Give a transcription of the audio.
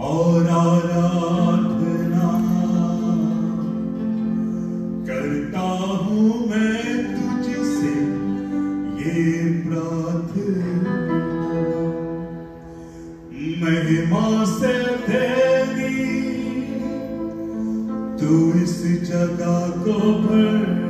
और आराधना करता हूँ मैं तुझसे ये प्रार्थना। महिमा से तेरी तू इस जगह को भर